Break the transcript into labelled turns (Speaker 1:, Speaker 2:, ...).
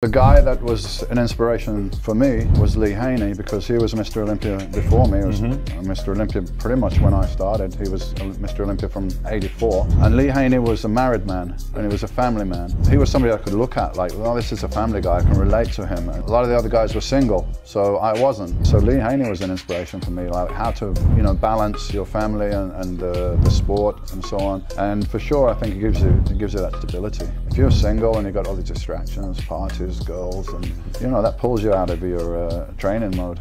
Speaker 1: The guy that was an inspiration for me was Lee Haney because he was Mr. Olympia before me. He was mm-hmm. Mr. Olympia pretty much when I started. He was Mr. Olympia from 84. And Lee Haney was a married man and he was a family man. He was somebody I could look at like, well, this is a family guy. I can relate to him. A lot of the other guys were single, so I wasn't. So Lee Haney was an inspiration for me, like how to, you know, balance your family and, and uh, the sport and so on. And for sure, I think it gives you, it gives you that stability. You're single and you've got all these distractions, parties, girls, and you know that pulls you out of your uh, training mode.